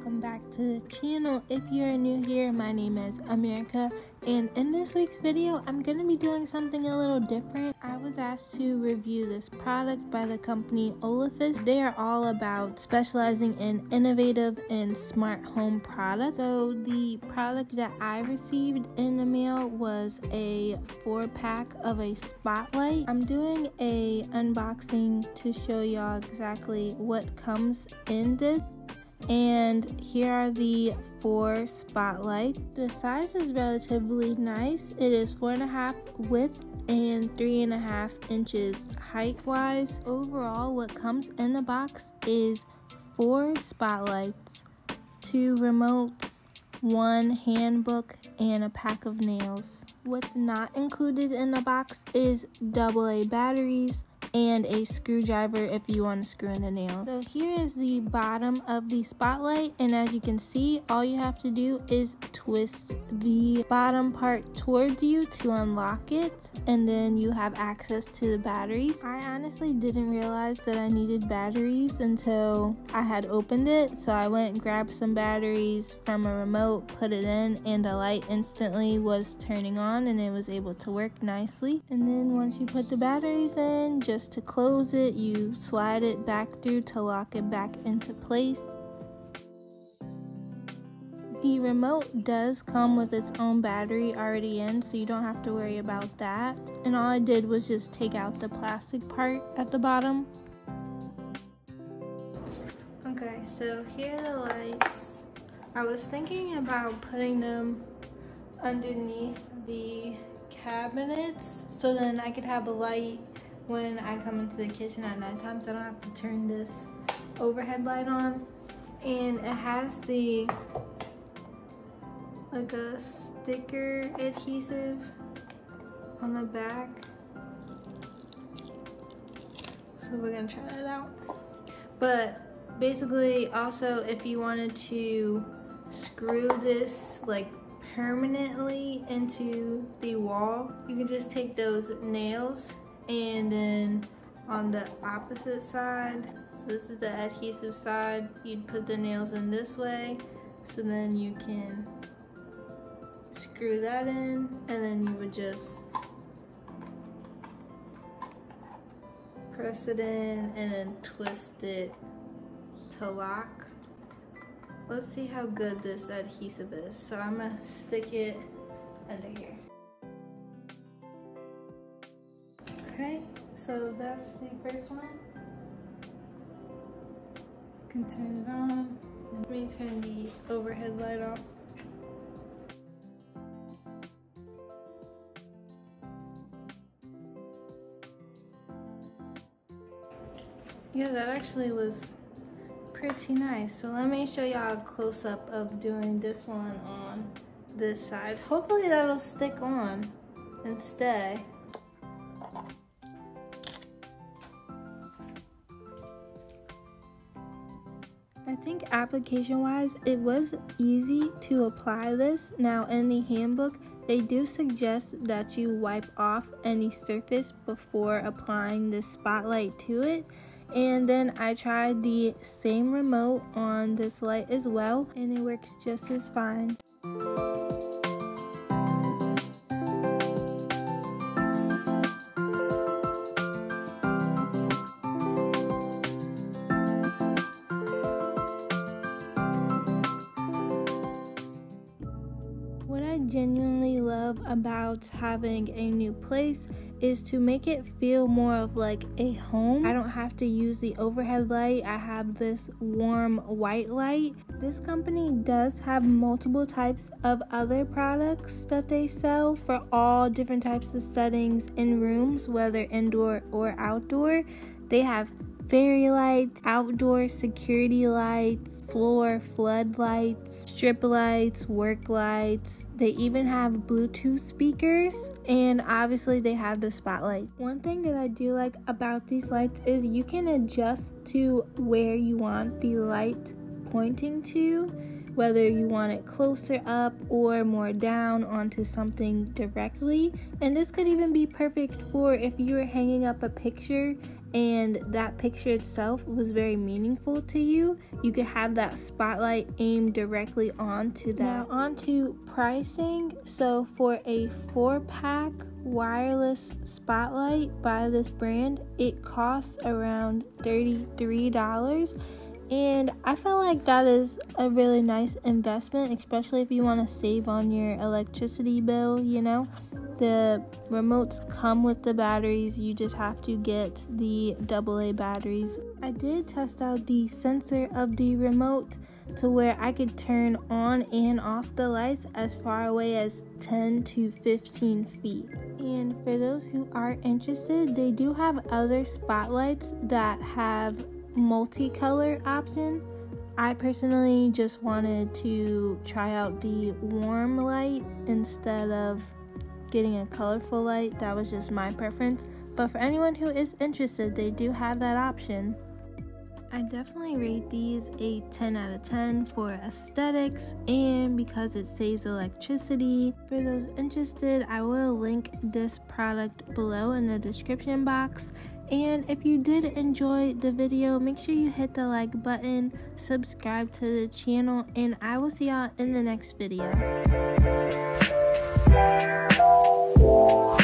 welcome back to the channel. If you're new here, my name is Ameryca and in this week's video, I'm going to be doing something a little different. I was asked to review this product by the company Olafus. They are all about specializing in innovative and smart home products. So the product that I received in the mail was a four pack of a spotlight. I'm doing a unboxing to show y'all exactly what comes in this and here are the four spotlights. The size is relatively nice. It is four and a half width and three and a half inches height wise. Overall, what comes in the box is four spotlights, two remotes, one handbook, and a pack of nails. What's not included in the box is AA batteries, and a screwdriver if you want to screw in the nails. So here is the bottom of the spotlight and as you can see all you have to do is twist the bottom part towards you to unlock it and then you have access to the batteries. I honestly didn't realize that I needed batteries until I had opened it so I went and grabbed some batteries from a remote, put it in and the light instantly was turning on and it was able to work nicely. And then once you put the batteries in, just to close it, you slide it back through to lock it back into place. The remote does come with its own battery already in, so you don't have to worry about that. And all I did was just take out the plastic part at the bottom. Okay, so here are the lights. I was thinking about putting them underneath the cabinets so then I could have a light when I come into the kitchen at nighttime so I don't have to turn this overhead light on. And it has the, like a sticker adhesive on the back. So we're gonna try that out. But basically also if you wanted to screw this like permanently into the wall, you can just take those nails and then on the opposite side so this is the adhesive side you'd put the nails in this way. So then you can screw that in and then you would just press it in and then twist it to lock. Let's see how good this adhesive is. So I'm gonna stick it under here Okay, so that's the first one. You can turn it on. Let me turn the overhead light off. Yeah, that actually was pretty nice. So let me show y'all a close-up of doing this one on this side. Hopefully that'll stick on and stay. I think application wise, it was easy to apply this. Now in the handbook, they do suggest that you wipe off any surface before applying the spotlight to it. And then I tried the same remote on this light as well, and it works just as fine. Genuinely love about having a new place is to make it feel more of like a home. I don't have to use the overhead light. I have this warm white light. This company does have multiple types of other products that they sell for all different types of settings in rooms, whether indoor or outdoor. They have fairy lights, outdoor security lights, floor floodlights, strip lights, work lights. They even have Bluetooth speakers and obviously they have the spotlight. One thing that I do like about these lights is you can adjust to where you want the light pointing to whether you want it closer up or more down onto something directly. And this could even be perfect for if you're hanging up a picture and that picture itself was very meaningful to you, you could have that spotlight aimed directly onto that. Now, onto pricing. So, for a four pack wireless spotlight by this brand, it costs around $33. And I feel like that is a really nice investment, especially if you want to save on your electricity bill, you know. The remotes come with the batteries, you just have to get the AA batteries. I did test out the sensor of the remote to where I could turn on and off the lights as far away as 10 to 15 feet. And for those who are interested, they do have other spotlights that have multicolor option. I personally just wanted to try out the warm light instead of getting a colorful light. That was just my preference. But for anyone who is interested, they do have that option. I definitely rate these a 10 out of 10 for aesthetics and because it saves electricity. For those interested, I will link this product below in the description box. And if you did enjoy the video, make sure you hit the like button, subscribe to the channel, and I will see y'all in the next video. Oh.